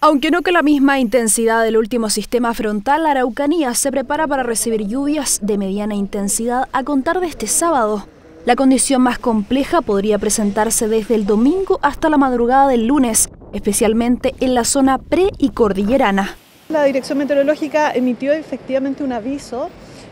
Aunque no con la misma intensidad del último sistema frontal, la Araucanía se prepara para recibir lluvias de mediana intensidad a contar de este sábado. La condición más compleja podría presentarse desde el domingo hasta la madrugada del lunes, especialmente en la zona pre y cordillerana. La Dirección Meteorológica emitió efectivamente un aviso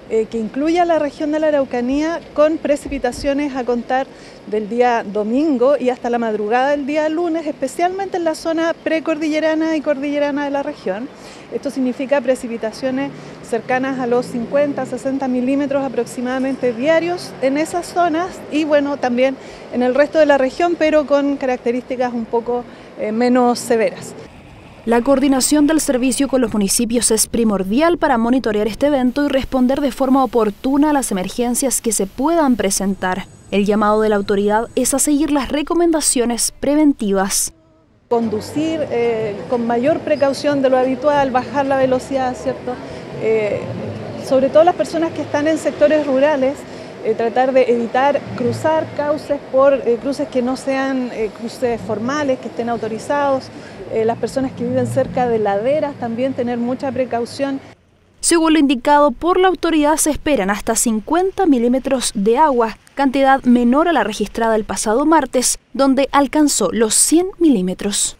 eh, que incluye a la región de la Araucanía con precipitaciones a contar del día domingo y hasta la madrugada del día lunes, especialmente en la zona precordillerana y cordillerana de la región. Esto significa precipitaciones cercanas a los 50, 60 milímetros aproximadamente diarios en esas zonas y bueno, también en el resto de la región, pero con características un poco eh, menos severas. La coordinación del servicio con los municipios es primordial para monitorear este evento y responder de forma oportuna a las emergencias que se puedan presentar. El llamado de la autoridad es a seguir las recomendaciones preventivas. Conducir eh, con mayor precaución de lo habitual, bajar la velocidad, ¿cierto? Eh, sobre todo las personas que están en sectores rurales, eh, tratar de evitar cruzar cauces por eh, cruces que no sean eh, cruces formales, que estén autorizados. las personas que viven cerca de laderas también tener mucha precaución. Según lo indicado por la autoridad, se esperan hasta 50 milímetros de agua, cantidad menor a la registrada el pasado martes, donde alcanzó los 100 milímetros.